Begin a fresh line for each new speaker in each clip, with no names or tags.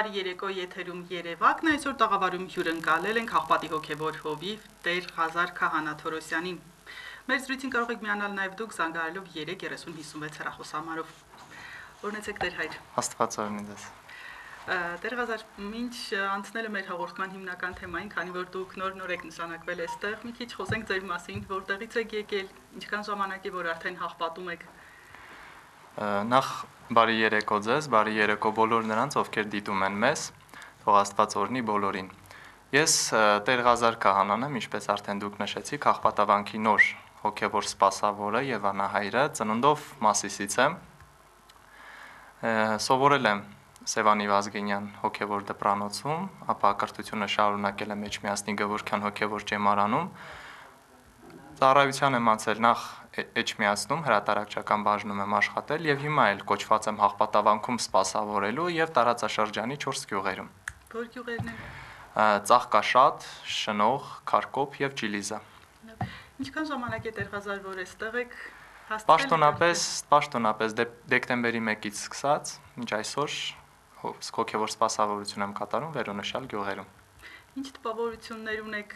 Բարի երեկո եթերում Երևակն այսօր տաղավարում հյուրընկալել ենք Աղբատի հոգևոր հովիվ Տեր Ղազար Քահանաթորոսյանին։ Մեր զրույցին կարող եք միանալ նաև դուք զանգահարելով 33056 հեռախոսամարով։ Օրնեցեք Տեր հայր։
Աստված օրհնի ձեզ։
Տեր Ղազար, ինչ անցնելը մեր հաղորդման հիմնական թեմային, քանի որ դուք նոր-նոր եք նշանակվել այստեղ, մի քիչ խոսենք ձեր մասին, որտեղից եք եկել, ինչքան ժամանակ է որ արդեն հաղպատում եք։
Նախ Բարի երեկո ձեզ, բարի երեկո բոլոր նրանց, ովքեր դիտում են մեզ։ Թող Աստված օրհնի բոլորին։ Ես Տեր Ղազար Քահանան եմ, ինչպես արդեն դուք նշեցիք, Աղբատավանքի նոր հոգևոր սպասավորը եւ անահայրը, ծնունդով Մասիսից եմ։ Սովորել եմ Սևանի Վազգենյան հոգևոր դպրանոցում, ապա կրթությունը շարունակել եմ Էջմիածնի Գևորգյան հոգևոր ջեմարանում։ Ծառայության եմ անցել նախ Էջմիածնում հրատարակչական բաժնում եմ աշխատել եւ հիմա էլ կոչված եմ Հաղպատավանքում սպասավորելու եւ տարածաշրջանի 4 գյուղերում։
Որ գյուղերն են։
Ծաղկաշատ, Շնող, Քարկոպ եւ Ջիլիզա։
Ինչքան ժամանակ է Տերղազար որ էստեղ եք
հասցրել։ Պաշտոնապես, պաշտոնապես դեկտեմբերի 1-ից սկսած մինչ այսօր հոգեվոր սպասավորություն եմ կատարում վերոնշյալ գյուղերում։
Ինչ տպավորություններ ունեք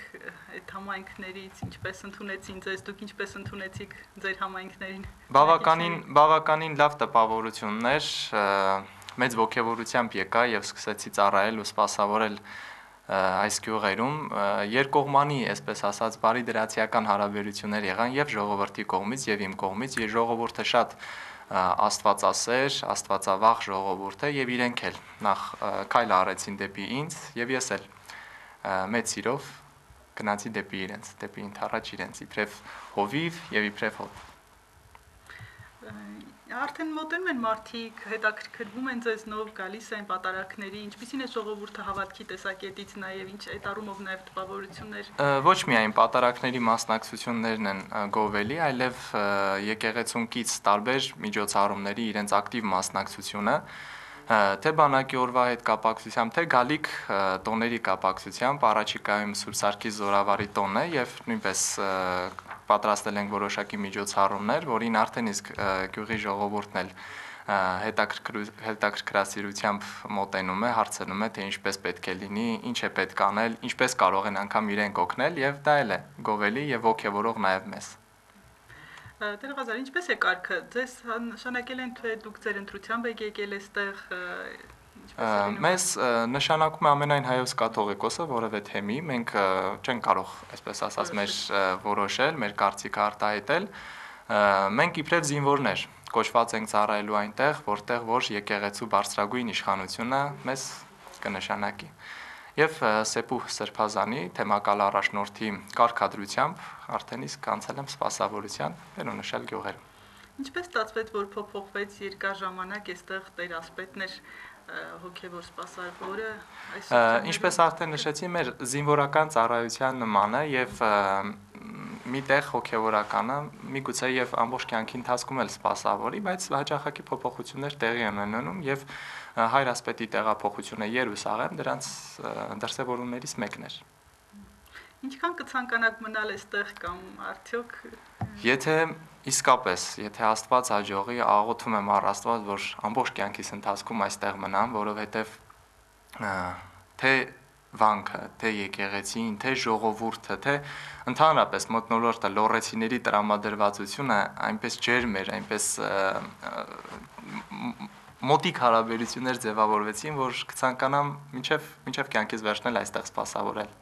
այդ համայնքներից, ինչպես ընդունեցին ձեզ, դուք ինչպես ընդունեցիք ձեր համայնքներին։
Բավականին բավականին լավ տպավորություններ, մեծ ողջավորությամբ եկա եւ սկսեցի ծառայել ու սպասավորել այս գյուղերում երկկողմանի, այսպես ասած, բարի դրացիական հարաբերություններ եղան եւ ժողովրդի կողմից եւ իմ կողմից։ Ես ժողովուրդը շատ աստվածասեր, աստվածավախ ժողովուրդ է եւ իրենք էլ նախ քայլ արեցին դեպի ինձ եւ ես էլ մեծ սիրով գնացի դեպի իրենց, դեպի ընթառաջ իրենց, իբրև հովիվ եւ իբրև հով։
Արդեն մոտենում են մարդիկ, հետաքրքրվում են ձեզ նով, գալիս են պատարակների, ինչպիսին է ժողովուրդը հավատքի տեսակետից նաև ինչ այդ առումով նաև տպավորություններ։
Ոչ միայն պատարակների մասնակցություններն են գովելի, այլև եկեղեցունքից տարբեր միջոցառումների իրենց ակտիվ մասնակցությունը, թե բանակի օրվա հետ կապակցությամբ, թե գալիք տոների կապակցությամբ առաջիկայում Սուրբ Սարգիս Զորավարի տոնն է եւ նույնպես պատրաստել ենք որոշակի միջոցառումներ, որին արդեն իսկ գյուղի ժողովուրդն էլ հետաքրքրասիրությամբ մոտենում է, հարցնում է, թե ինչպես պետք է լինի, ինչ է պետք անել, ինչպես կարող են անգամ իրենք օգնել եւ դա էլ է գովելի եւ ողջևորող նաեւ մեզ։
Տերղազար, ինչպես է կարգը։ Ձեզ նշանակել են թե դուք ձեր ընտրությամբ եք եկել այստեղ
Մեզ նշանակում է ամենայն հայոց կաթողիկոսը որևէ թեմի, մենք չենք կարող, այսպես ասած, մեր որոշել, մեր կարծիքը արտահայտել։ Մենք իբրև զինվորներ կոչված ենք ծառայելու այնտեղ, որտեղ որ եկեղեցու բարձրագույն իշխանությունը մեզ կնշանակի եւ Սեփու Սրբազանի թեմակալ առաջնորդի կարգադրությամբ արդեն իսկ անցել եմ սպասավորության ներոնշալ գյուղերում։
Ինչպես ստացվեց, որ փոփոխվեց երկաժամանակ այստեղ տերասպետն էր հոգևոր սպասարկորը
այսօր Ինչպես արդեն նշեցի, մեր զինվորական ծառայության նման է եւ միտեղ հոգևորականը միգուցե եւ ամբողջ կյանքի ընթացքում էլ սպասավորի, բայց հաճախակի փոփոխություններ տեղի են ունենում եւ և հայրասպետի տեղափոխությունը Երուսաղեմ դրանց դրսևորումներից մեկն էր։
Ինչքան կցանկանաք մնալ այստեղ կամ արդյոք
Եթե իսկապես, եթե Աստված հաջողի, աղոթում եմ առ Աստված, որ ամբողջ կյանքիս ընթացքում այստեղ մնամ, որովհետեւ թե վանքը, թե եկեղեցին, թե ժողովուրդը, թե ընդհանրապես մտնոլորտը լորեցիների տրամադրվածությունը այնպես ջերմ էր, այնպես մոտիկ հարաբերություններ ձևավորվեցին, որ կցանկանամ մինչև մինչև կյանքից վերջնել այստեղ սպասավորել։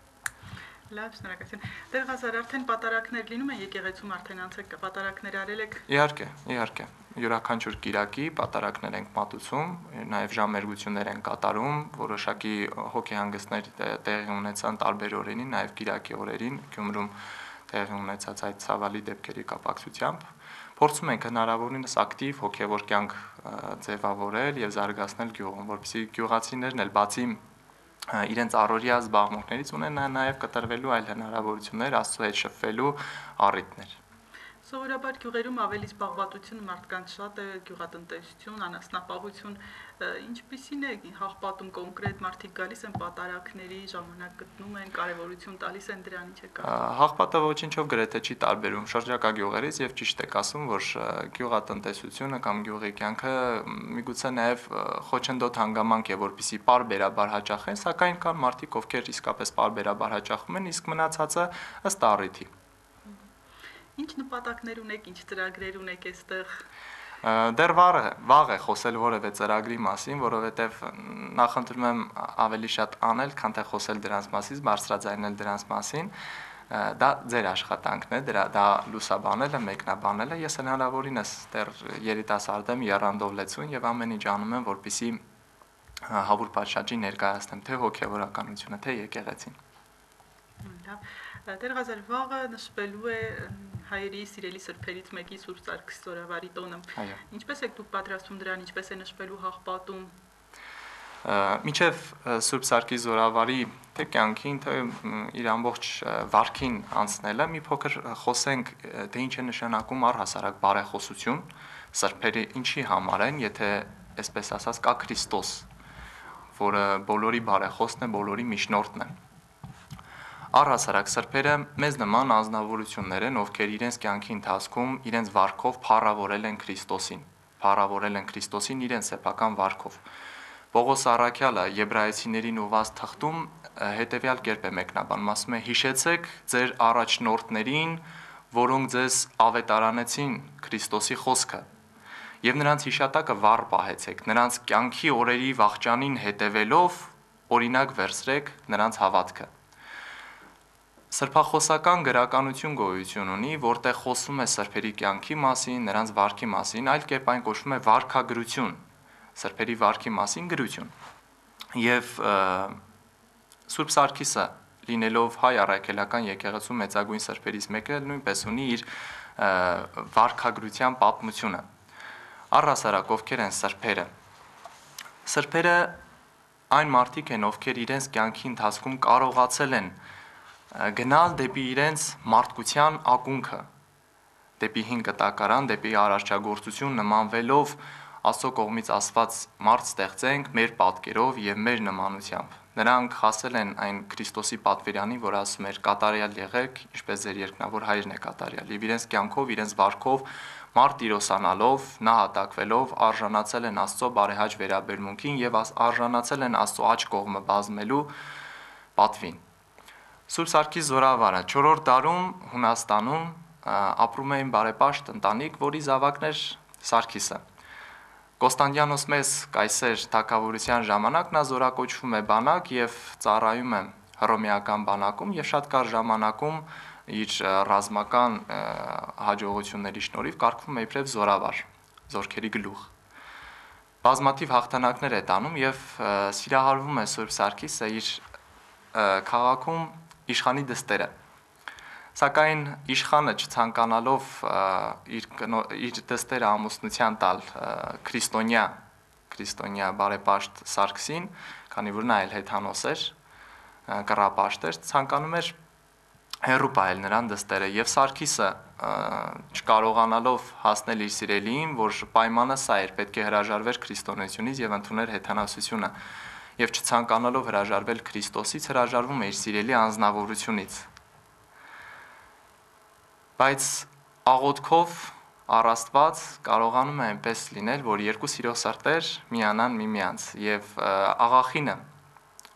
Լավ, շնորհակալություն։ Դեր Ղազար, արդեն պատարակներ լինում են եկեղեցում արդեն անցեք պատարակներ արել եք։
Իհարկե, իհարկե յուրաքանչյուր Կիրակի պատարակներ ենք մատուցում, նաև ժամերգություններ են կատարում, որոշակի հոգեհանգստներ տեղի ունեցան տարբեր օրերին, նաև Կիրակի օրերին Գյումրում տեղի ունեցած այդ ցավալի դեպքերի կապակցությամբ փորձում ենք հնարավորինս ակտիվ հոգևոր կյանք ձևավորել եւ զարգացնել գյուղում, որովհետեւ գյուղացիներն էլ բացի իրենց առօրյա զբաղմունքներից ունեն նաեւ կտրվելու այլ հնարավորություններ, աստծո հետ շփվելու առիթներ
Սովորաբար գյուղերում ավելի զբաղվածությունը մարդկանց շատ է գյուղատնտեսություն, անասնապահություն, ինչպիսին է հաղպատում կոնկրետ մարդիկ գալիս են պատարակների ժամանակ գտնում են կարևորություն տալիս են դրան ինչ է
կա։ Հաղպատը ոչինչով գրեթե չի տարբերում շրջակա գյուղերից եւ ճիշտ եք ասում, որ գյուղատնտեսությունը կամ գյուղի կյանքը միգուցե նաեւ խոչընդոտ հանգամանք է, որpիսի parberabar հաճախեն, սակայն կան մարդիկ, ովքեր իսկապես parberabar հաճախում են, իսկ մնացածը ըստ առիթի։
Ինչ նպատակներ ունեք, ինչ ծրագրեր ունեք այստեղ։
Դեռ վաղ է, վաղ է խոսել որևէ ծրագրի մասին, որովհետև նախընտրում եմ ավելի շատ անել, քան թե խոսել դրանց մասին, բարձրաձայնել դրանց մասին դա ձեր աշխատանքն է, դրա դա լուսաբանելը, մեկնաբանելը։ Ես հնարավորինս դեռ երիտասարդ եմ, երանդով լեցուն եւ ամեն ինչ անում եմ, որպիսի հավուր պատշաճի ներկայացնեմ թե հոգեվորականությունը, թե եկեղեցին։
Լավ։ Դեր Ղազար վաղը նշվելու է հայերի սիրելի սրբերից մեկի Սուրբ Սարգիս Զորավարի տոնը։ Ինչպես եք դուք պատրաստվում դրան, ինչպես է նշվելու հաղպատում։
Միջև Սուրբ Սարգիս Զորավարի թե կյանքին, թե իր ամբողջ վարքին անցնելը մի փոքր խոսենք, թե ինչ է նշանակում առհասարակ բարեխոսություն, սրբերը ինչի համար են, եթե այսպես ասած կա Քրիստոս, որը բոլորի բարեխոսն է, բոլորի միջնորդն է Առհասարակ սրբերը մեզ նման անznավորություններ են, ովքեր իրենց կյանքի ընթացքում իրենց վարքով փառավորել են Քրիստոսին, փառավորել են Քրիստոսին իրենց սեփական վարքով։ Պողոս Արաքյալը Եբրայեցիներին ուված թղթում հետևյալ կերպ է մեկնաբանում, ասում է. «Հիշեցեք ձեր առաջնորդներին, որոնք ձեզ ավետարանեցին Քրիստոսի խոսքը, եւ նրանց հիշատակը վառ պահեցեք, նրանց կյանքի օրերի վաղճանին հետևելով օրինակ վերցրեք նրանց հավատքը»։ Սրբախոսական գրականություն գոյություն ունի, որտեղ խոսում է սրբերի կյանքի մասին, նրանց վարքի մասին, այլ կերպ այն կոչվում է վարքագրություն, սրբերի վարքի մասին գրություն։ Եվ Սուրբ Սարգիսը լինելով հայ առաքելական եկեղեցու մեծագույն սրբերից մեկը նույնպես ունի իր վարքագրության պատմությունը։ Առհասարակ ովքեր են սրբերը։ Սրբերը այն մարդիկ են, ովքեր իրենց կյանքի ընթացքում կարողացել են գնալ դեպի իրենց մարդկության ակունքը, դեպի հին կտակարան, դեպի արարչագործություն նմանվելով Աստծո կողմից ասված մարդ ստեղծենք մեր պատկերով եւ մեր նմանությամբ։ Նրանք հասել են այն Քրիստոսի պատվերանին, որ ասում էր կատարյալ եղեք, ինչպես ձեր երկնավոր հայրն է կատարյալ։ Եվ իրենց կյանքով, իրենց վարքով մարդ իրոսանալով, նահատակվելով արժանացել են Աստծո բարեհաճ վերաբերմունքին եւ արժանացել են Աստծո աճ կողմը բազմելու պատվին։ Սուրբ Սարգիս Զորավարը 4-րդ դարում Հունաստանում ապրում էին բարեպաշտ ընտանիք, որի զավակն էր Սարգիսը։ Կոստանդիանոս մեծ կայսեր թակավորության ժամանակ նա զորակոչվում է բանակ եւ ծառայում է հռոմեական բանակում եւ շատ կար ժամանակում իր ռազմական հաջողությունների շնորհիվ կարգվում է իբրև զորավար, զորքերի գլուխ բազմաթիվ հաղթանակներ է տանում եւ սիրահարվում է Սուրբ Սարգիսը իր քաղաքում իշխանի դստերը։ Սակայն իշխանը չցանկանալով իր իր դստերը ամուսնության տալ քրիստոնյա քրիստոնյա բարեպաշտ Սարգսին, քանի որ նա էլ հեթանոս էր, կռապաշտ էր, ցանկանում էր հերու պահել նրան դստերը եւ Սարգիսը չկարողանալով հասնել իր սիրելիին, որ պայմանը սա էր, պետք է հրաժարվեր քրիստոնեությունից եւ ընդուներ հեթանոսությունը եւ չցանկանալով հրաժարվել Քրիստոսից հրաժարվում է իր սիրելի անznավորությունից։ Բայց աղոթքով առաստված կարողանում է այնպես լինել, որ երկու սիրող սրտեր միանան միմյանց եւ աղախինը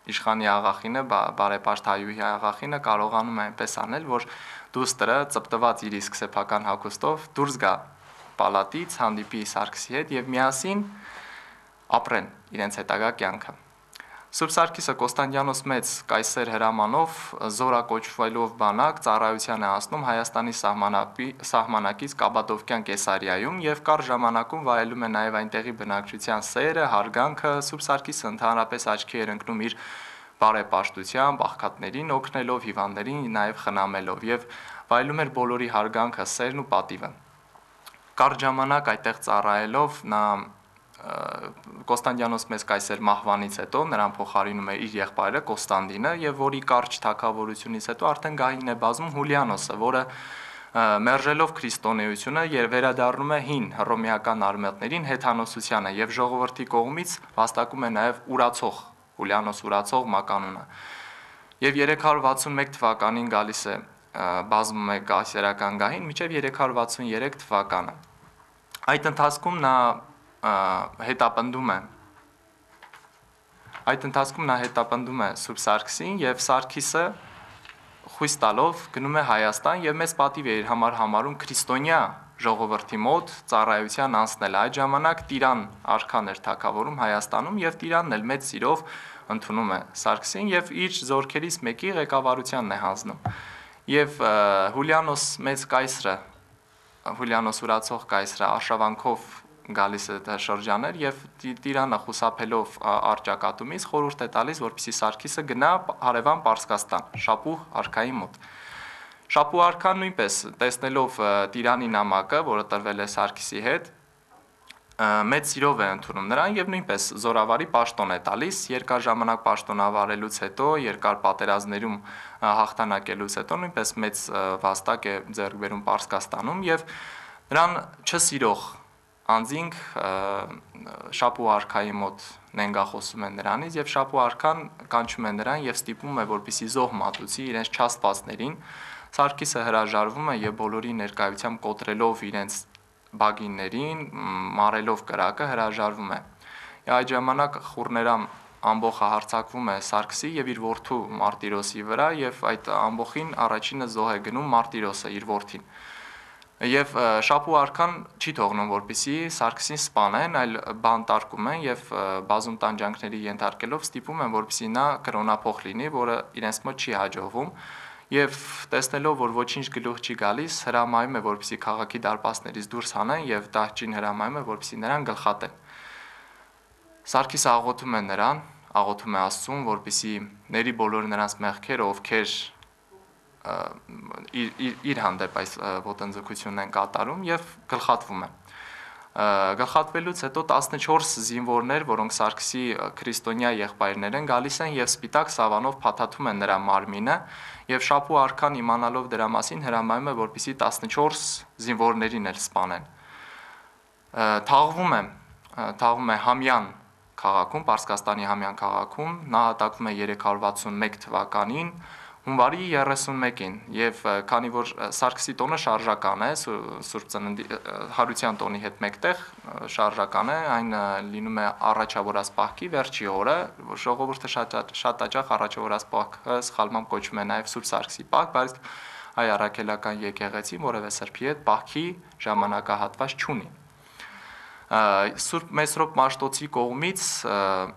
իշխանի աղախինը, բարեպաշտ հայուհի աղախինը կարողանում է այնպես անել, որ դուստրը ծպտված իր իսկ սեփական հագուստով դուրս գա պալատից, հանդիպի Սարգսի հետ եւ միասին ապրեն իրենց հետագա կյանքը։ Սուրբ Սարգիսը Կոստանդիանոս մեծ կայսեր հրամանով զորակոչվելով բանակ ծառայության է անցնում Հայաստանի սահմանապի սահմանակից Կաբադովկյան Կեսարիայում եւ կար ժամանակում վայելում է նաեւ այնտեղի բնակչության սերը, հարգանքը Սուրբ Սարգիսը ընդհանրապես աչքի էր ընկնում իր բարեպաշտությամբ, աղքատներին օգնելով, հիվանդներին նաեւ խնամելով եւ վայելում էր բոլորի հարգանքը, սերն ու պատիվը։ Կար ժամանակ այդտեղ ծառայելով նա Կոստանդիանոս մեծ կայսեր մահվանից հետո նրան փոխարինում է իր եղբայրը Կոստանդինը եւ որի կարճ թակավորությունից հետո արդեն գահին է բազում Հուլիանոսը, որը մերժելով քրիստոնեությունը եւ վերադառնում է հին հռոմեական արմատներին հեթանոսությանը եւ ժողովրդի կողմից վաստակում է նաեւ ուրացող Հուլիանոս ուրացող մականունը։ Եվ 361 թվականին գալիս է բազմում է կասերական գահին միջև 363 թվականը։ Այդ ընթացքում նա հետապնդում է Այդ ընթացքում նա հետապնդում է Սուրբ Սարգսին եւ Սարգիսը խույս տալով գնում է Հայաստան եւ մեծ պատիվ է իր համար համարում քրիստոնյա ժողովրդի մոտ ծառայության անցնել։ Այդ ժամանակ Տիրան արքան էր թակավորում Հայաստանում եւ Տիրանն էլ մեծ սիրով ընդունում է Սարգսին եւ իր զորքերից մեկի ղեկավարությանն է հանձնում։ Եվ Հուլիանոս մեծ կայսրը Հուլիանոս ուրացող կայսրը արշավանքով գալիս է դա շրջաներ եւ Տիրանը խուսափելով արճակատումից խորհուրդ է տալիս որպեսի Սարգիսը գնա հարևան Պարսկաստան շապուհ արքայի մոտ Շապուհ արքան նույնպես տեսնելով Տիրանի նամակը որը տրվել է Սարգիսի հետ մեծ սիրով է ընդունում նրան եւ նույնպես զորավարի պաշտոն է տալիս երկար ժամանակ պաշտոնավարելուց հետո երկար պատերազմներում հաղթանակելուց հետո նույնպես մեծ վաստակ է ձեռք բերում Պարսկաստանում եւ նրան չսիրող անձինք շապու արքայի մոտ նենգախոսում են նրանից եւ շապու արքան կանչում է նրան եւ ստիպում է որպիսի զոհ մատուցի իրենց չաստվածներին Սարգիսը հրաժարվում է եւ բոլորի ներկայությամբ կոտրելով իրենց բագիններին, մարելով կրակը հրաժարվում է։ Այդ ժամանակ խուրներամ ամբողը հարցակվում է Սարգսի եւ իր որդու Մարտիրոսի վրա եւ այդ ամբողին առաջինը զոհ է գնում Մարտիրոսը իր որդին։ Եվ Շապու արքան չի թողնում որպիսի Սարգսին սպանեն, այլ բանտարկում են եւ բազում տանջանքների ենթարկելով ստիպում են որպիսի նա կրոնափոխ լինի, որը իրենց մոտ չի հաջողվում եւ տեսնելով որ ոչինչ գլուխ չի գալիս հրամայում է որպեսի քաղաքի դարպասներից դուրս հանեն եւ դահճին հրամայում է որպեսի նրան գլխատեն Սարգիսը աղոթում է նրան աղոթում է Աստծուն որպեսի ների բոլոր նրանց մեղքերը ովքեր իր հանդեպ այս ոտնձգությունն են կատարում եւ գլխատվում է գլխատվելուց հետո 14 զինվորներ, որոնք Սարգսի քրիստոնյա եղբայրներ են, գալիս են եւ սպիտակ սավանով փաթաթում են նրա մարմինը եւ Շապու արքան իմանալով դրա մասին հրամայում է, որպիսի 14 զինվորներին էլ սպանեն։ Թաղվում է, թաղվում է Համյան քաղաքում, Պարսկաստանի Համյան քաղաքում, նահատակվում է 361 թվականին հունվարի 31-ին եւ քանի որ Սարգսի տոնը շարժական է Սուրբ Ծննդի հարության տոնի հետ մեկտեղ շարժական է այն լինում է առաջավորած պահքի վերջի օրը ժողովուրդը շատ շատ աջախ առաջավորած պահքը սխալմամբ կոչվում է նաեւ Սուրբ Սարգսի պահք բայց այ առաքելական եկեղեցի որևէ սրբի հետ պահքի ժամանակահատված չունի Սուրբ Մեսրոպ Մաշտոցի կողմից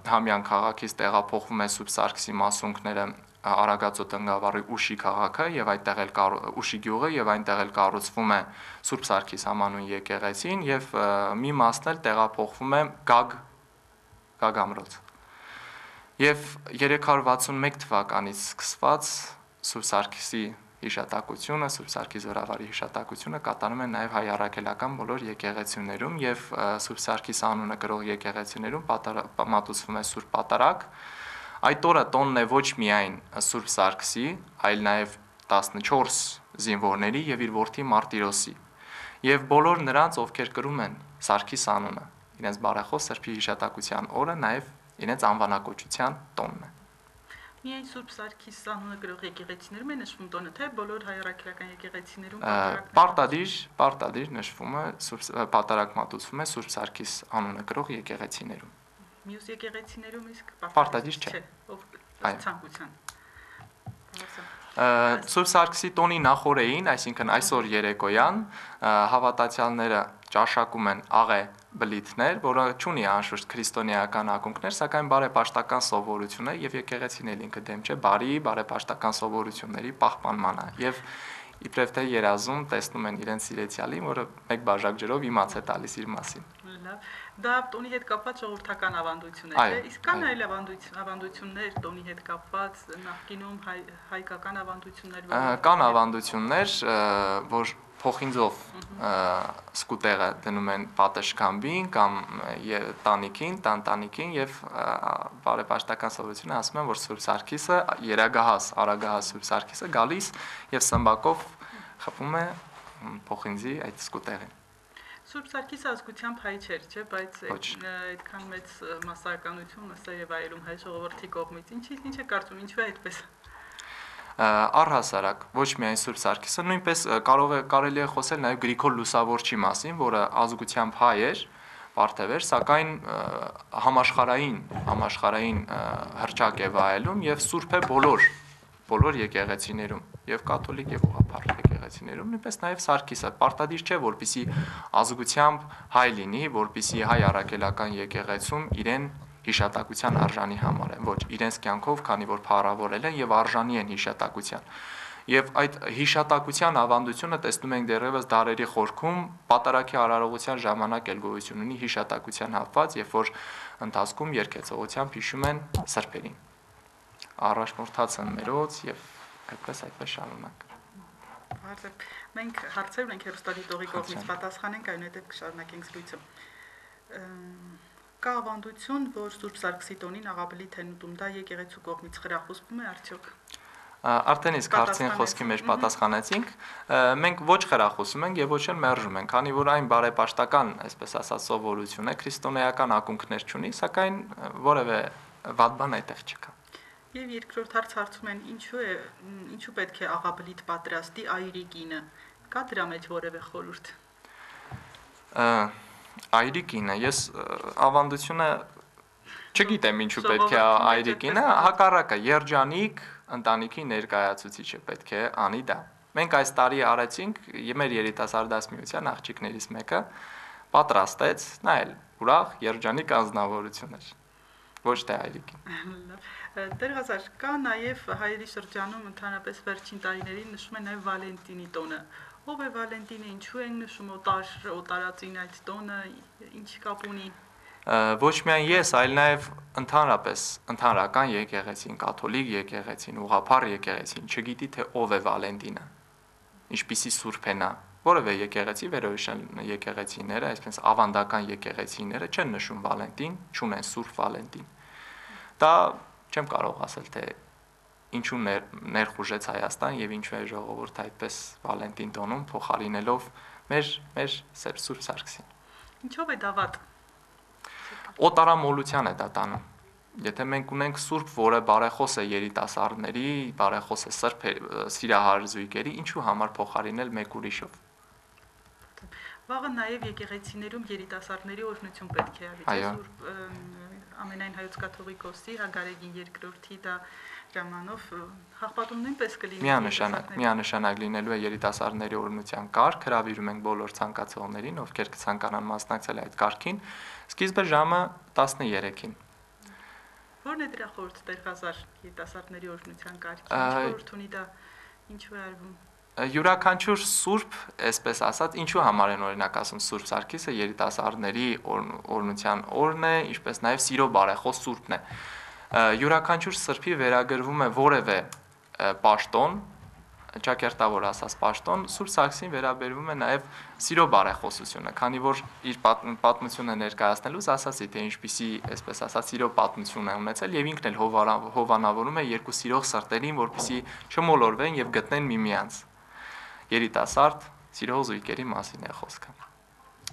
Համյան քաղաքից տեղափոխվում է Սուրբ Սարգսի մասունքները Արագածո տնգավառի Ուշի քաղաքը եւ այդտեղ էլ Ուշի գյուղը եւ այնտեղ էլ կառուցվում է Սուրբ Սարգիս համանուն եկեղեցին եւ մի մասն էլ տեղափոխվում է Գագ Գագամրոց։ Եվ 361 թվականից սկսված Սուրբ Սարգիսի հիշատակությունը, Սուրբ Սարգիս Զորավարի հիշատակությունը կատարում են նաև հայ առաքելական բոլոր եկեղեցիներում եւ Սուրբ Սարգիս անունը կրող եկեղեցիներում մատուցվում է Սուրբ Պատարագ, Այդ օրը տոնն է ոչ միայն Սուրբ Սարգսի, այլ նաև 14 զինվորների եւ իր որդի Մարտիրոսի եւ բոլոր նրանց, ովքեր կրում են Սարգիս անունը։ Իրենց բարեխոս Սրբի հիշատակության օրը նաև իրենց անվանակոչության տոնն է։
Միայն Սուրբ Սարգիս անունը գրող եկեղեցիներում է նշվում տոնը, թե բոլոր հայրաքրական եկեղեցիներում
պարտադիր, պարտադիր նշվում է Սուրբ պատարակ մատուցվում է Սուրբ Սարգիս անունը գրող եկեղեցիներում
մյուս եկեղեցիներում իսկ
պարտադիր չէ։
Ով ցանկության։
Սուրբ Սարգսի տոնի նախորեին, այսինքն այսօր երեկոյան հավատացյալները ճաշակում են աղե բլիթներ, որը ճունի անշուշտ քրիստոնեական ակունքներ, սակայն բարեպաշտական սովորություն է եւ եկեղեցին էլ ինքը դեմ չէ բարի բարեպաշտական սովորությունների պահպանմանը եւ իբրև թե երազում տեսնում են իրենց սիրեցյալին, որը մեկ բաժակ ջրով իմաց է տալիս իր մասին։
Լավ դա տոնի հետ կապված ժողովրդական ավանդություն է, թե իսկ կան այլ ավանդություններ տոնի հետ կապված նախկինում հայ, հայկական ավանդություններ
կան ավանդություններ, որ փոխինձով սկուտեղը դնում են պատշգամբին կամ տանիքին, տանտանիքին եւ բարեպաշտական սովորությունը ասում են, որ Սուրբ Սարգիսը երագահաս, արագահաս Սուրբ Սարգիսը գալիս եւ սմբակով խփում է փոխինձի այդ սկուտեղին։
Սուրբ Սարգիսը ազգությամբ հայ չէր, չէ, բայց այդքան մեծ massականություն ըստ եւ այլում հայ ժողովրդի կողմից։ Ինչի ինչ է կարծում, ինչու է այդպես
առհասարակ ոչ միայն Սուրբ Սարգիսը, նույնպես կարող է կարելի է խոսել նաև Գրիգոր Լուսավորչի մասին, որը ազգությամբ հայ էր, Պարթևեր, սակայն համաշխարային համաշխարային հրճակ է վայելում եւ Սուրբ է բոլոր բոլոր եկեղեցիներում եւ կաթոլիկ եւ ուղղափառ եկեղեցիներում նույնպես նաեւ Սարգիսը պարտադիր չէ որpիսի ազգությամբ հայ լինի որpիսի հայ առաքելական եկեղեցում իրեն հիշատակության արժանի համար են ոչ իրենց կյանքով քանի որ փառավորել են եւ արժանի են հիշատակության Եվ այդ հիշատակության ավանդությունը տեսնում ենք դեռևս դարերի խորքում պատարակի արարողության ժամանակ էլ գոյություն ունի հիշատակության հապված, երբ որ ընթացքում երկեցողությամբ հիշում են սրբերին առաջնորդած են մերոց եւ այդպես այդպես շարունակ։
Հարցը մենք հարցեր ունենք հերոստատիտողի կողմից պատասխանենք այնուհետև կշարունակենք զրույցը։ Կա ավանդություն, որ Սուրբ Սարգսի տոնին աղաբելի թենուտում դա եկեղեցու կողմից խրախուսվում է արդյոք։
Արդեն իսկ հարցին խոսքի մեջ պատասխանեցինք։ Մենք ոչ խրախուսում ենք եւ ոչ էլ մերժում ենք, քանի որ այն բարեպաշտական, այսպես ասած, սովորություն է, քրիստոնեական ակունքներ չունի, սակայն որևէ վատ բան այդտեղ չկա։
Եվ երկրորդ հարց հարցում են ինչու է ինչու պետք է աղաբլիթ պատրաստի այրի կինը։ Կա դրա մեջ որևէ խորհուրդ։
Այրի կինը, ես ավանդությունը չգիտեմ ինչու պետք է այրի կինը, հակառակը երջանիկ ընտանիքի ներկայացուցիչը պետք է անի դա։ Մենք այս տարի արեցինք մեր երիտասարդասմիության աղջիկներից մեկը պատրաստեց, նա էլ ուրախ երջանիկ անznավորություն էր ոչ թե այրիկին։
Տեր Ղազար, կա նաև հայերի շրջանում ընդհանրապես վերջին տարիներին նշում են նաև Վալենտինի տոնը։ Ով է Վալենտինը, ինչու են նշում օտար օտարածին այդ տոնը, ինչ կապ ունի։
Ոչ միայն ես, այլ նաև ընդհանրապես ընդհանրական եկեղեցին, կաթոլիկ եկեղեցին, ուղափառ եկեղեցին չգիտի թե ով է Վալենտինը։ Ինչպիսի սուրբ է նա որևէ եկեղեցի վերոյշան եկեղեցիները, այսպես ավանդական եկեղեցիները չեն նշում Վալենտին, չունեն Սուրբ Վալենտին։ Դա չեմ կարող ասել թե ինչու ներ, ներխուժեց Հայաստան եւ ինչու է ժողովուրդը այդպես Վալենտին տոնում փոխարինելով մեր մեր Սուրբ Սարգսին։
Ինչով է դա վատ։
Օտարամոլության է դա տանում։ Եթե մենք ունենք Սուրբ, որը բարեխոս է երիտասարդների, բարեխոս է սրբ սիրահար զույգերի, ինչու համար փոխարինել մեկ ուրիշով։
Վաղը նաև եկեղեցիներում երիտասարդների օրհնություն պետք է արվի, Սուրբ ամենայն հայոց կաթողիկոսի Հագարեգին երկրորդի դա ժամանով հաղպատում նույնպես կլինի։
Միանշանակ, միանշանակ լինելու է երիտասարդների օրնության կարգ, հրավիրում ենք բոլոր ցանկացողներին, ովքեր կցանկանան մասնակցել այդ կարգին։ Սկիզբը ժամը 13-ին։
Որն է դրա խորհուրդ Տեր Ղազար երիտասարդների օրնության կարգի։ Ինչ խորհուրդ ունի դա, ինչու է արվում
յուրաքանչյուր սուրբ, այսպես ասած, ինչու համար են օրինակ ասում Սուրբ Սարգիսը երիտասարդների օրնության օրն է, ինչպես նաև սիրո բարեխոս սուրբն է։ Յուրաքանչյուր սրբի վերագրվում է որևէ պաշտոն, ճակերտավոր ասած պաշտոն, Սուրբ Սարգսին վերաբերվում է նաև սիրո բարեխոսությունը, քանի որ իր պատմությունը ներկայացնելուց ասացի, թե ինչպիսի, այսպես ասած, սիրո պատմություն է ունեցել եւ ինքն էլ հովանավորում է երկու սիրող սրտերին, որպիսի չմոլորվեն եւ գտնեն միմյանց երիտասարդ սիրող զույգերի մասին է խոսքը։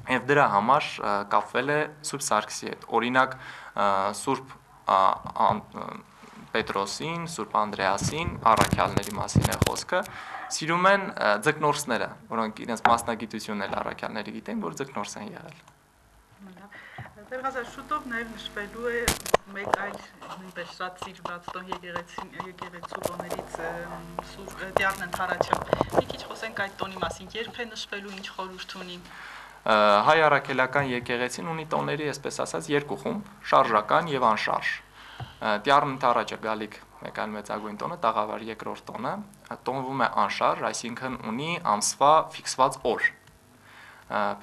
Եվ դրա համար կապվել է Սուրբ Սարգսի հետ։ Օրինակ Սուրբ Պետրոսին, Սուրբ Անդրեասին, առաքյալների մասին է խոսքը, սիրում են ձկնորսները, որոնք իրենց մասնագիտությունն էլ առաքյալների գիտեն, որ ձկնորս են եղել։
Տերղազար շուտով նաև նշվելու է մեկ այլ նույնպես շատ սիրված տոն եկեղեցին եկեղեցու տոներից սուր դիարն ընթարաչը։ Մի քիչ խոսենք այդ տոնի մասին, երբ է նշվելու, ինչ խորհուրդ ունի։
Հայ առաքելական եկեղեցին ունի տոների, այսպես ասած, երկու խումբ՝ շարժական եւ անշարժ։ Դիարն ընթարաչը գալիք մեկ այլ մեծագույն տոնը, տաղավար երկրորդ տոնը, տոնվում է անշարժ, այսինքն ունի ամսվա ֆիքսված օր։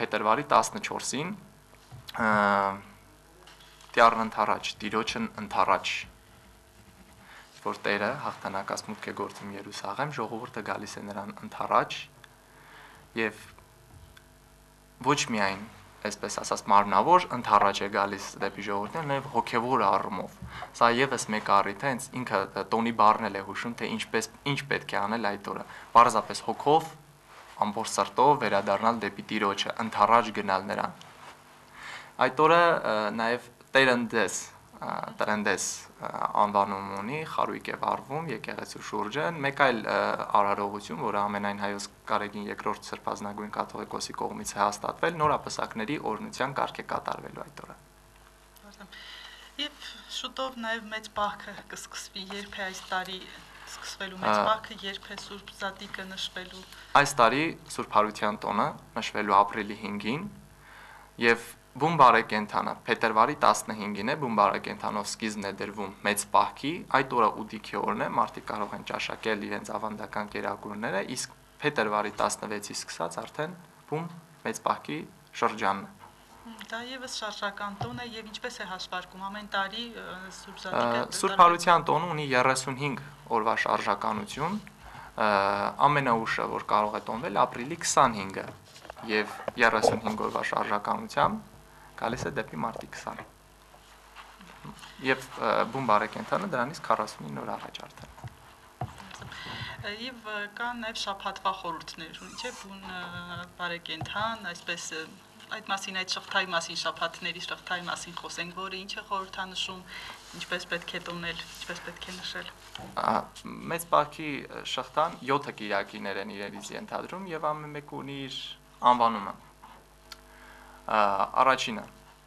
Փետրվարի 14-ին Տիարն ընթառաջ, Տիրոջն ընթառաջ որ Տերը հաղթանակած մուտք է գործում Երուսաղեմ, ժողովուրդը գալիս է նրան ընթառաջ եւ ոչ միայն այսպես ասած մարմնավոր ընթառաջ է գալիս դեպի ժողովուրդը, նաև հոգևոր առումով։ Սա եւս մեկ առիթ է, հենց ինքը տոնի բառնել է հուշում, թե ինչպես ինչ պետք է անել այդ օրը։ Պարզապես հոգով ամբողջ սրտով վերադառնալ դեպի Տիրոջը, ընթառաջ գնալ նրան։ Այդ օրը նաև Տերնդես տրենդես անվանում ունի, խարույկ է վառվում եկեղեցու շուրջը, մեկ այլ արարողություն, որը ամենայն հայոց կարեգին երկրորդ սրբազնագույն կաթողիկոսի կողմից է հաստատվել, նորապսակների օրնության կարգ է կատարվելու այդ օրը։
Եվ շուտով նաև մեծ բախը կսկսվի, երբ է այս տարի սկսվելու մեծ բախը, երբ է Սուրբ Զատիկը նշվելու։
Այս տարի Սուրբ Հարության տոնը նշվելու ապրիլի 5-ին եւ Բուն բարեկենթանը փետրվարի 15-ին է բուն բարեկենթանով սկիզբն է դրվում մեծ պահքի, այդ օրը ուտիքի օրն է, մարդիկ կարող են ճաշակել իրենց ավանդական կերակուրները, իսկ փետրվարի 16-ից սկսած արդեն բուն մեծ պահքի շրջանն է։
Դա եւս շարժական տոն է եւ ինչպես է հաշվարկում ամեն տարի Սուրբ Զատիկը
Սուրբ Հարության տոնը ունի 35 օրվա շարժականություն, ամենաուշը, որ կարող է տոնվել ապրիլի 25-ը եւ 35 օրվա շարժականությամբ գալիս է դեպի մարտի 20։ Եվ բուն բարեկենթանը դրանից 49 օր առաջ արդեն։
Եվ կան նաև շփաթվա խորհուրդներ, չէ՞, բուն բարեկենթան, այսպես այդ մասին այդ շղթայի մասին շփաթների շղթայի մասին խոսենք, որը ինչ է խորհրդանշում, ինչպես պետք է տոնել, ինչպես պետք է նշել։
Մեծ բակի շղթան 7 կիրակիներ են իրենից ենթադրում եւ ամեն մեկ ունի իր անվանումը առաջինը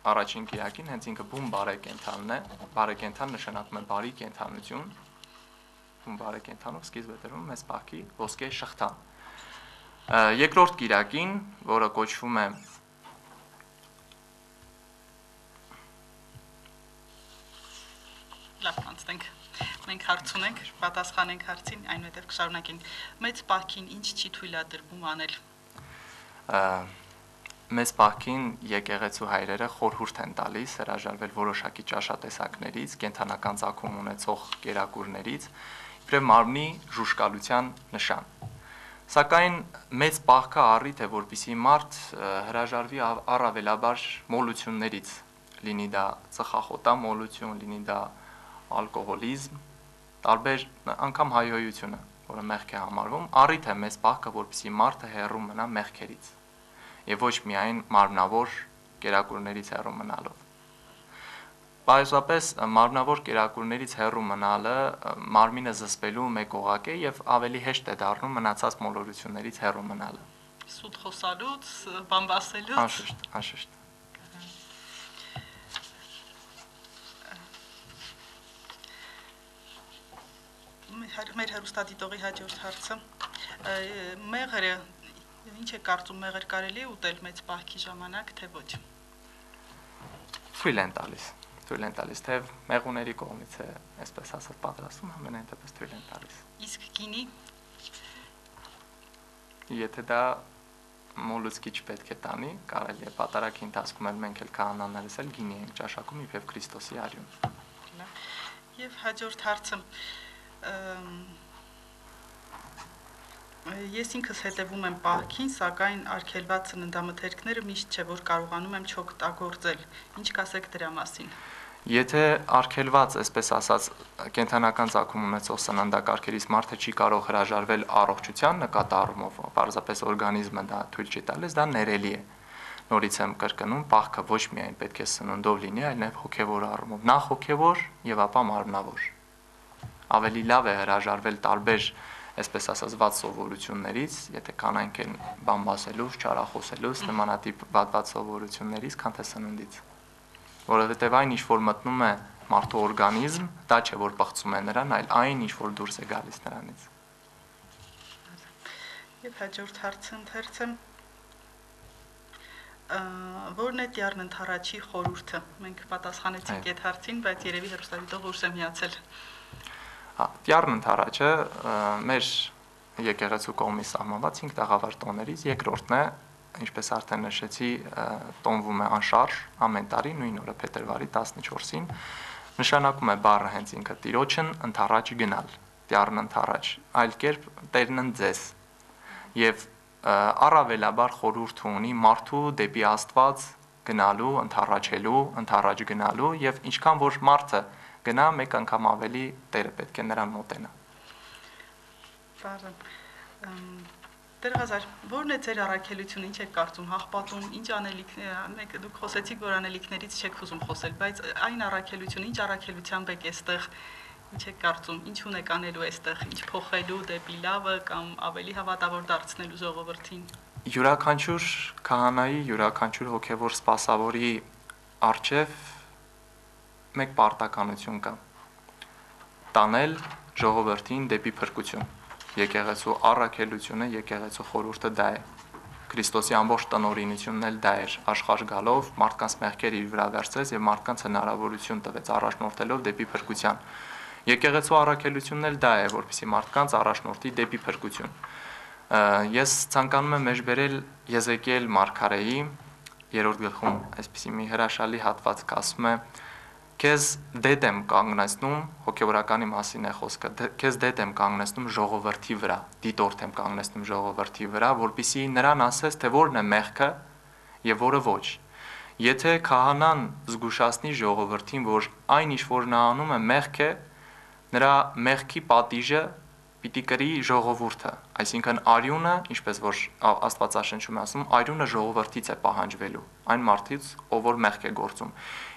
առաջին կիրակին հենց ինքը բուն բարեկենթանն է բարեկենթան նշանակում է բարի կենթանություն բուն բարեկենթանով սկիզբ է դրվում մեծ բակի ոսկե շղթան երկրորդ կիրակին որը կոչվում է
լավ անցնենք մենք հարց ունենք պատասխանենք հարցին այնուհետև կշարունակենք մեծ բակին ինչ չի թույլատրվում անել
մեծ բախքին եկեղեցու հայրերը խորհուրդ են տալիս հրաժարվել որոշակի ճաշատեսակներից, կենթանական ցակում ունեցող կերակուրներից, իբրև մարմնի ժուշկալության նշան։ Սակայն մեծ բախքը առիթ է, որpիսի մարդ հրաժարվի առավելաբար մոլություններից, լինի դա ծխախոտա մոլություն, լինի դա ալկոհոլիզմ, տարբեր անգամ հայհոյությունը, որը մեղք է համարվում, առիթ է մեծ բախքը, որpիսի մարդը հեռու մնա մեղքերից եւ ոչ միայն մարմնավոր կերակուրներից հեռու մնալով։ Պարզապես մարմնավոր կերակուրներից հեռու մնալը մարմինը զսպելու մեկ օղակ է եւ ավելի հեշտ է դառնում մնացած մոլորություններից հեռու մնալը։
Սուտ խոսալուց, բամբասելուց։
Անշուշտ, անշուշտ։
մեր հերոստատիտողի հաջորդ հարցը մեղրը Ինչ է կարծում մեղր կարելի է ուտել մեծ պահքի ժամանակ, թե ոչ։
Թույլ են տալիս։ Թույլ են տալիս, թե մեղուների կողմից է, այսպես ասած, պատրաստում, ամենայն դեպս թույլ են տալիս։
Իսկ գինի?
Եթե դա մոլուցկիչ պետք է տանի, կարելի է պատարակի ընթացքում էլ մենք էլ քահանաներս էլ գինի ենք ճաշակում իբրև Քրիստոսի արյուն։
Եվ հաջորդ հարցը Ես ինքս հետևում եմ պահքին, սակայն արգելված սննդամթերքները միշտ չէ որ կարողանում եմ չօգտագործել։ Ինչ կասեք դրա մասին։
Եթե արգելված, այսպես ասած, կենթանական ցակում ունեցող սննդակարգերից մարդը չի կարող հրաժարվել առողջության նկատառումով, պարզապես օրգանիզմը դա թույլ չի տալիս, դա ներելի է։ Նորից եմ կրկնում, պահքը ոչ միայն պետք է սննդով լինի, այլ նաև հոգևոր առումով։ Նախ հոգևոր եւ ապա մարմնավոր։ Ավելի լավ է հրաժարվել տարբեր այսպես ասած ված սովորություններից, եթե կանայք են բամբասելուց, չարախոսելուց, նմանատիպ վատված սովորություններից, քան թե սննդից։ Որովհետև այն ինչ որ մտնում է մարդու օրգանիզմ, դա չէ որ բացում է նրան, այլ այն ինչ որ դուրս է գալիս նրանից։
Եվ հաջորդ հարցը ընթերցեմ որն է Տիարն ընթարաչի խորուրդը։ Մենք պատասխանեցինք այդ հարցին, բայց երևի հերոստատիտող ուշ է միացել։
Հա, Տիարն ընթարաճը մեր եկեղեցու կողմից սահմանված 5 տաղավար տոներից երկրորդն է, ինչպես արդեն նշեցի, տոնվում է անշարժ ամեն տարի նույն օրը փետրվարի 14-ին։ Նշանակում է բառը հենց ինքը տիրոջն ընթարաճ գնալ, Տիարն ընթարաճ, այլ կերպ Տերն ընձես։ Եվ առավելաբար խորհուրդ ունի մարդու դեպի Աստված գնալու, ընթարաճելու, ընթարաճ գնալու եւ ինչքան որ մարդը գնա մեկ անգամ ավելի Տերը պետք է նրան մոտենա։
Բարձր Տերղազար, ո՞րն է ձեր առաքելությունը, ինչ եք կարծում, հաղպատում, ինչ անելիք, մեկ դուք խոսեցիք, որ անելիքներից չեք ուզում խոսել, բայց այն առաքելությունը, ինչ առաքելությամբ եք այստեղ, ինչ եք կարծում, ինչ ունեք անելու այստեղ, ինչ փոխելու դեպի լավը կամ ավելի հավատավոր դարձնելու ժողովրդին։
Յուրաքանչյուր քահանայի, յուրաքանչյուր հոգևոր սպասավորի արժև մեկ պարտականություն կա։ Տանել ժողովրդին դեպի փրկություն. Եկեղեցու առաքելությունը, եկեղեցու խորհուրդը դա է։ Քրիստոսի ամբողջ տնօրինությունն էլ դա էր. Աշխարհ գալով մարդկանց մեղքեր իր վրա վերցրեց եւ մարդկանց հնարավորություն տվեց առաջնորդելով դեպի փրկության։ Եկեղեցու առաքելությունն էլ դա է, որպեսզի մարդկանց առաջնորդի դեպի փրկություն։ Ես ցանկանում եմ մեջբերել Եզեկիել Մարգարեի երրորդ գլխում այսպիսի մի հրաշալի հատված կասում է Քեզ դեդ եմ կանգնեցնում, հոգեորականի մասին է խոսքը։ Քեզ դեդ եմ կանգնեցնում ժողովրդի վրա, դիտորդ եմ կանգնեցնում ժողովրդի վրա, որpիսի նրան ասես, թե որն է մեղքը եւ որը ոչ։ Եթե քահանան զգուշացնի ժողովրդին, որ այն ինչ որ նա անում է մեղք է, նրա մեղքի պատիժը պիտի կրի ժողովուրդը, այսինքն արյունը, ինչպես որ Աստվածաշնչում ասում, արյունը ժողովրդից է պահանջվելու, այն մարդից, ով որ մեղք է գործում։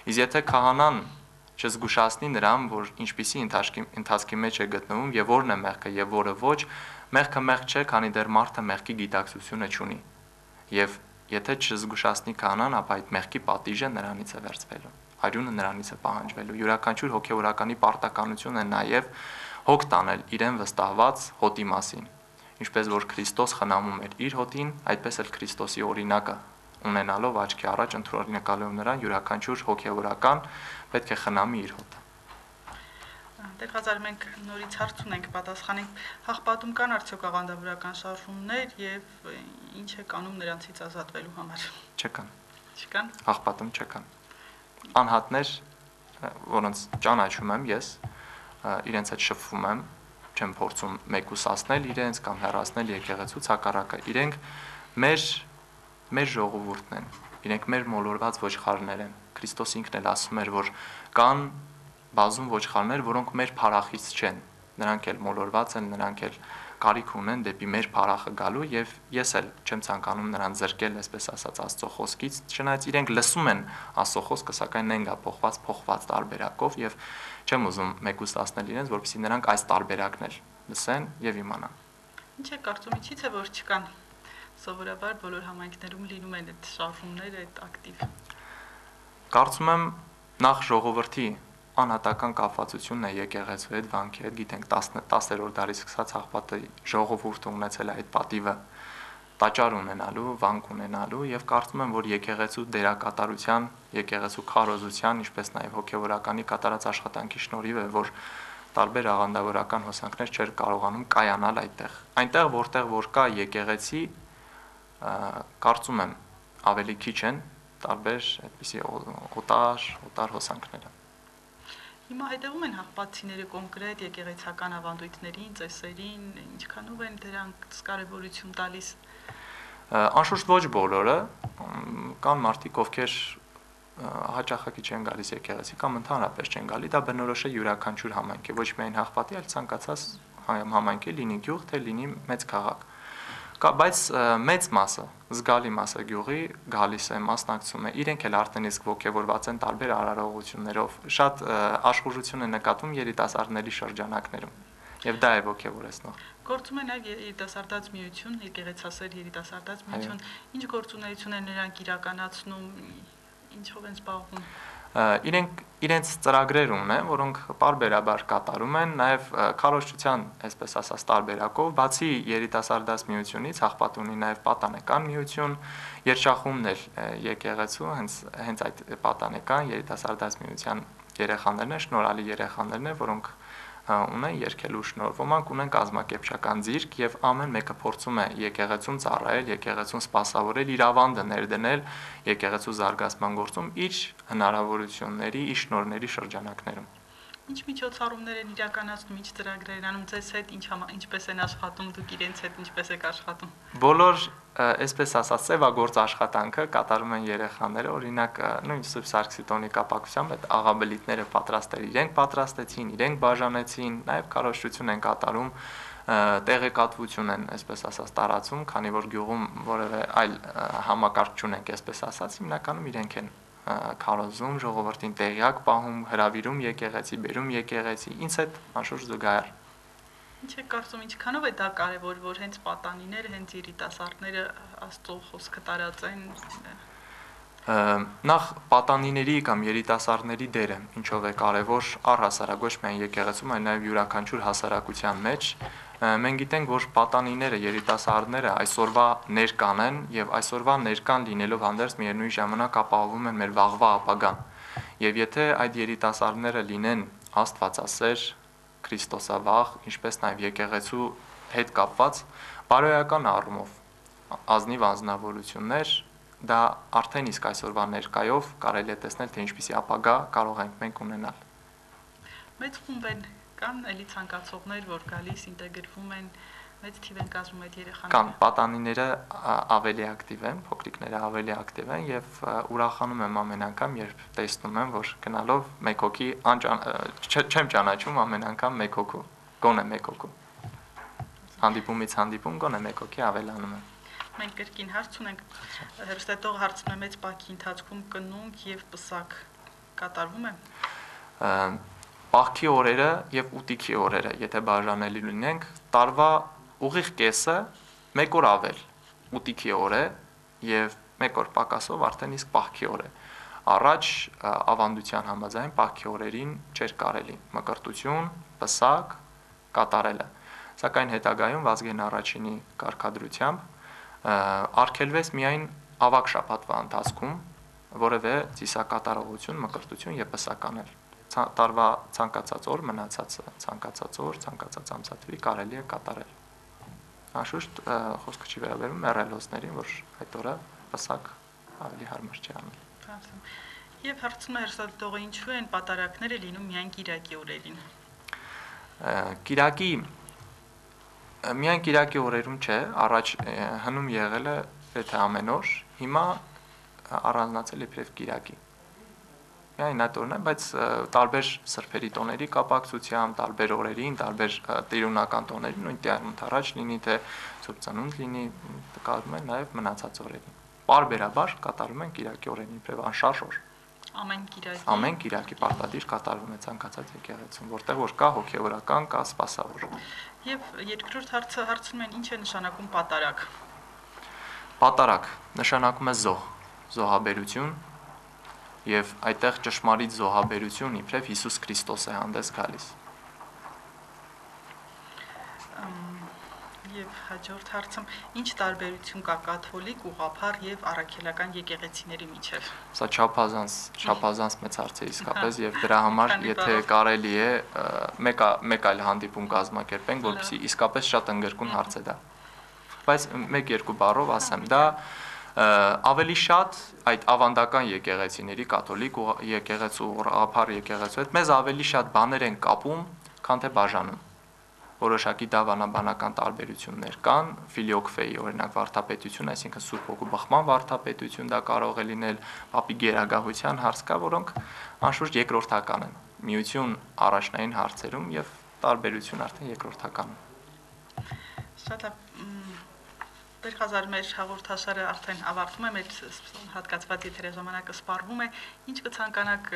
Իսկ եթե քահանան չզգուշացնի նրան, որ ինչպիսի ընթացքի ընթացքի մեջ է գտնվում եւ որն է մեղքը եւ որը ոչ, մեղքը մեղք չէ, քանի դեռ մարդը մեղքի գիտակցությունը չունի։ Եվ եթե չզգուշացնի քահանան, ապա այդ մեղքի պատիժը նրանից է վերցվելու արյունը նրանից է պահանջվելու յուրաքանչյուր հոգեորականի պարտականություն է նաև հոգ տանել իրեն վստահված հոտի մասին ինչպես որ Քրիստոս խնամում էր իր հոտին այդպես էլ Քրիստոսի օրինակը ունենալով աչքի առաջ ընտրորնակալով նրան յուրաքանչյուր հոգեորական պետք է խնամի իր հոտը
Դեր հազար մենք նորից հարց ունենք պատասխանենք հաղպատում կան արդյոք աղանդավորական շարժումներ եւ ինչ է կանում նրանցից ազատվելու համար
չկան
չկան
հաղպատում չկան անհատներ որոնց ճանաչում եմ ես իրենց հետ շփվում եմ չեմ փորձում մեկուսացնել իրենց կամ հեռացնել եկեղեցուց հակառակը իրենք մեր մեր ժողովուրդն են իրենք մեր մոլորված ոչխարներ են Քրիստոս ինքն էլ ասում էր որ կան բազում ոչխարներ որոնք մեր փարախից չեն նրանք էլ մոլորված են նրանք էլ կարիք ունեն դեպի մեր փարախը գալու եւ ես էլ չեմ ցանկանում նրան զրկել, այսպես ասած, Աստծո խոսքից, չնայած իրենք լսում են Աստծո խոսքը, սակայն նենգա փոխված, փոխված տարբերակով եւ չեմ ուզում մեկուսացնել իրենց, որպեսզի նրանք այս տարբերակն էլ լսեն եւ իմանան։
Ինչ է կարծում, ինչի՞ց է որ չկան սովորաբար բոլոր համայնքներում լինում են այդ շարժումները, այդ ակտիվ։
Կարծում եմ նախ ժողովրդի անհատական կապվածությունն է եկեղեցու հետ, վանքի հետ, գիտենք 10-րդ դարից սկսած հաղպատը ժողովուրդը ունեցել է այդ պատիվը տաճար ունենալու, վանք ունենալու եւ կարծում եմ, որ եկեղեցու դերակատարության, եկեղեցու քարոզության, ինչպես նաեւ հոգեվորականի կատարած աշխատանքի շնորհիվ է, որ տարբեր աղանդավորական հոսանքներ չէր կարողանում կայանալ այդտեղ։ Այնտեղ, որտեղ որ կա եկեղեցի, կարծում եմ ավելի քիչ են տարբեր այդպիսի օտար, օտար հոսանքները։
Հիմա հետևում են հաղպատցիները կոնկրետ եկեղեցական ավանդույթներին, ծեսերին, ինչքանով են դրանք կարևորություն տալիս։
Անշուշտ ոչ բոլորը, կան մարդիկ, ովքեր հաճախակի չեն գալիս եկեղեցի կամ ընդհանրապես չեն գալի, դա բնորոշ է յուրաքանչյուր համայնքի, ոչ միայն հաղպատի, այլ ցանկացած համայնքի, լինի գյուղ, թե լինի մեծ քաղաք բայց մեծ մասը, զգալի մասը գյուղի գալիս է, մասնակցում է, իրենք էլ արդեն իսկ ողջևորված են տարբեր արարողություններով։ Շատ աշխուժություն է նկատվում երիտասարդների շրջանակներում։ Եվ դա է ողջևորեցնող։
Գործում է նաև երիտասարդաց միություն, եկեղեցասեր երիտասարդաց միություն։ Ինչ գործունեություն են նրանք իրականացնում, ինչով են զբաղվում
իրենք իրենց ծրագրեր ունեն, որոնք parberabar կատարում են, նաև քարոշչության, այսպես ասած, տարբերակով, բացի երիտասարդաց միությունից, հաղպատ ունի նաև պատանեկան միություն, երշախումներ եկեղեցու, հենց հենց այդ պատանեկան երիտասարդաց միության երեխաներն են, շնորհալի երեխաներն են, որոնք Հա, ունեն երկելու շնորհվոմանք, ունեն կազմակերպչական ձիրք եւ ամեն մեկը փորձում է եկեղեցուն ծառայել, եկեղեցուն սպասավորել, իր ավանդը ներդնել եկեղեցու զարգացման գործում իր հնարավորությունների, իր շնորհների շրջանակներում։
Ինչ միջոցառումներ են իրականացնում, ինչ ծրագրեր են անում ձեզ հետ, ինչ համ, ինչպես են աշխատում, դուք իրենց հետ ինչպես եք աշխատում։
Բոլոր այսպես ասած սևագործ աշխատանքը կատարում են երեխաները, օրինակ նույն Սուրբ Սարգսի տոնի կապակցությամբ այդ աղաբլիթները պատրաստել իրենք պատրաստեցին, իրենք բաժանեցին, նաև կարոշություն են կատարում տեղեկատվություն են, այսպես ասած, տարածում, քանի որ գյուղում որևէ այլ համակարգ չունենք, այսպես ասած, հիմնականում իրենք են քարոզում, ժողովրդին տեղյակ պահում, հravirում եկեղեցի, բերում եկեղեցի, ինձ հետ անշուշտ զուգահեռ։
Ինչ է կարծում, ինչքանով է դա կարևոր, որ հենց պատանիները, հենց երիտասարդները Աստծո խոսքը տարածեն
նախ պատանիների կամ երիտասարդների դերը ինչով է կարևոր առհասարակ ոչ միայն եկեղեցում, այլ նաև յուրաքանչյուր հասարակության մեջ մենք գիտենք, որ պատանիները, երիտասարդները այսօրվա ներկան են եւ այսօրվա ներկան լինելով հանդերձ միևնույն ժամանակ ապահովում են մեր վաղվա ապագան։ Եվ եթե այդ երիտասարդները լինեն Աստվածասեր, Քրիստոսավաղ, ինչպես նաև եկեղեցու հետ կապված բարոյական առումով ազնիվ անznավորություններ, դա արդեն իսկ այսօրվա ներկայով կարելի է տեսնել, թե ինչպիսի ապագա կարող ենք մենք ունենալ։
Մեծ խումբ են կան էլի ցանկացողներ, որ գալիս ինտեգրվում են մեծ թիվ են կազմում այդ երեխաները։
Կան պատանիները ավելի ակտիվ են, փոքրիկները ավելի ակտիվ են եւ ուրախանում եմ ամեն անգամ, երբ տեսնում եմ, որ գնալով մեկ հոգի չեմ ճանաչում ամեն անգամ մեկ հոգու, գոնե մեկ հոգու։ Հանդիպումից հանդիպում գոնե մեկ հոգի ավելանում է
մենք կրկին հարց ունենք հերստետող հարցնում է մեծ պակի ընթացքում կնունք եւ պսակ կատարվում է
Պահքի օրերը եւ ուտիքի օրերը, եթե բաժանելի լինենք, տարվա ուղիղ կեսը մեկ օր ավել ուտիքի օր է եւ մեկ օր պակասով արդեն իսկ պահքի օր է։ Առաջ ավանդության համաձայն պահքի օրերին չէր կարելի. Մկրտություն, պսակ կատարելը։ Սակայն հետագայում Վազգեն առաջինի կարգադրությամբ արգելվեց միայն ավակ շաբաթվա ընթացքում որևէ ծիսակատարողություն, մկրտություն եւ պսականել տարվա ցանկացած օր մնացածը, ցանկացած օր, ցանկացած ամսաթվի կարելի է կատարել։ Անշուշտ խոսքը չի վերաբերում մեռելոսներին, որ այդ օրը պսակ ավելի հարմար չի անում։
Եվ հարցում է հերսալտողը ինչու են պատարակները լինում միայն Կիրակի օրերին։
Կիրակի միայն Կիրակի օրերում չէ, առաջ հնում եղել է եթե ամեն օր, հիմա առանձնացել է իբրև Կիրակի միայն այդ օրն է, բայց տարբեր սրբերի տոների կապակցությամբ, տարբեր օրերին, տարբեր տիրունական տոներին, նույն տերմոն առաջ լինի, թե Սուրբ Ծնունդ լինի, կատարում են նաև մնացած օրերին։ Պարբերաբար կատարում են Կիրակի օրերին, իբրև անշարժ օր։
Ամեն Կիրակի։
Ամեն Կիրակի պարտադիր կատարվում է ցանկացած եկեղեցում, որտեղ որ կա հոգեվորական, կա սպասավոր։
Եվ երկրորդ հարցը հարցնում են ինչ է նշանակում պատարակ։
Պատարակ նշանակում է զոհ, զոհաբերություն, եւ այդտեղ ճշմարիտ զոհաբերություն իբրև Հիսուս Քրիստոս է հանդես գալիս։
Եվ հաջորդ հարցում ինչ տարբերություն կա կաթոլիկ, ուղափառ եւ առաքելական եկեղեցիների միջև։
Սա չափազանց չափազանց մեծ հարց է իսկապես եւ դրա համար եթե կարելի է մեկ մեկ այլ հանդիպում կազմակերպենք, որովհետեւ իսկապես շատ ընդգրկուն հարց է դա։ Բայց մեկ-երկու բառով ասեմ, դա ավելի շատ այդ ավանդական եկեղեցիների կաթոլիկ եկեղեցու աղափար եկեղեցու հետ մեզ ավելի շատ բաներ են կապում, քան թե բաժանում որոշակի դավանաբանական տարբերություններ կան ֆիլիոկֆեի օրինակ վարդապետություն, այսինքն Սուրբ Հոգու բխման վարդապետություն դա կարող է լինել պապի գերագահության հարց կա, որոնք անշուշտ երկրորդական են։ Միություն առաջնային հարցերում եւ տարբերություն արդեն երկրորդական։
Շատ Տեր Ղազար մեր հաղորդաշարը արդեն ավարտվում է, մեր հատկացված եթերի ժամանակը սպառվում է։ Ինչ կցանկանաք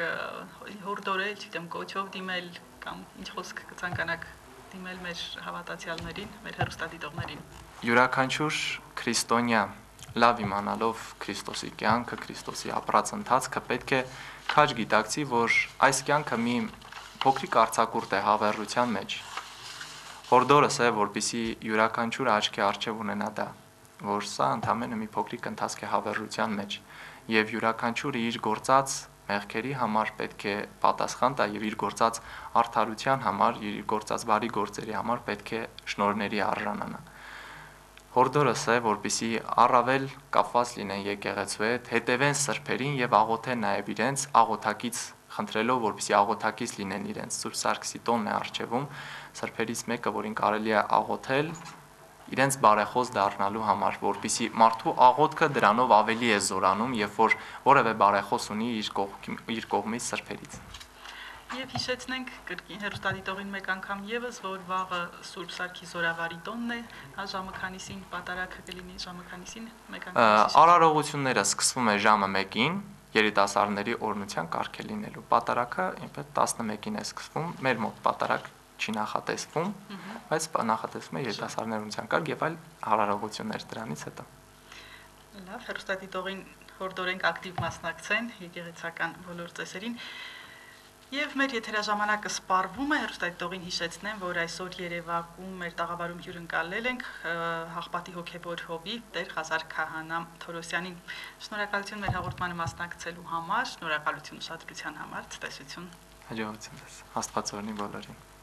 հորդորել, չգիտեմ, կոչով դիմել կամ ինչ խոսք կցանկանաք դիմել մեր հավատացյալներին, մեր հերոստատիտողներին։
Յուրաքանչյուր քրիստոնյա լավ իմանալով Քրիստոսի կյանքը, Քրիստոսի ապրած ընթացքը պետք է քաջ գիտակցի, որ այս կյանքը մի փոքրիկ արցակուրտ է հավերժության մեջ։ Հորդորս է, որպիսի յուրաքանչյուր աչքի արժև ունենա դա որ սա ընդամենը մի փոքրիկ ընթացք է հավերժության մեջ եւ յուրաքանչյուրը իր գործած մեղքերի համար պետք է պատասխան տա եւ իր գործած արդարության համար, իր գործած բարի գործերի համար պետք է շնորհների արժանանա։ Հորդորս է, որպիսի առավել կապված լինեն եկեղեցու հետ, հետևեն սրբերին եւ աղոթեն նաեւ իրենց աղոթակից խնդրելով որպեսի աղոթակից լինեն իրենց Սուրբ Սարգսի տոնն է արժևում սրբերից մեկը, որին կարելի է աղոթել իրենց բարեխոս դառնալու համար, որpիսի մարդու աղոթքը դրանով ավելի է զորանում, երբ որ որևէ բարեխոս ունի իր կողքի իր կողմից սրբերից։
Եվ հիշեցնենք կրկին հերոստատիտողին մեկ անգամ եւս, որ վաղը Սուրբ Սարգի Զորավարի տոնն է, հա ժամը քանիսին պատարակը կլինի ժամը քանիսին մեկ անգամ։
Արարողությունները սկսվում է ժամը 1-ին, երիտասարդների օրնության կարգ է լինելու։ Պատարակը ինքը 11-ին է սկսվում, մեր մոտ պատարակ չի նախատեսվում, բայց նախատեսվում է երիտասարդների օրնության կարգ եւ այլ հարարողություններ դրանից հետո։
Լավ, հերոստատիտողին հորդորենք ակտիվ մասնակցեն եկեղեցական բոլոր ծեսերին։ Եվ մեր եթերաժամանակը սպառվում է, հերոստատիտողին հիշեցնեմ, որ այսօր Երևանում մեր տաղավարում հյուրընկալել ենք հաղպատի հոգեբոր հովի Տեր Ղազար Քահանա Թորոսյանին։ Շնորհակալություն մեր հաղորդմանը մասնակցելու համար, շնորհակալություն ուշադրության համար, ցտեսություն։
Հաջողություն ձեզ։ Աստված օրհնի բոլորին։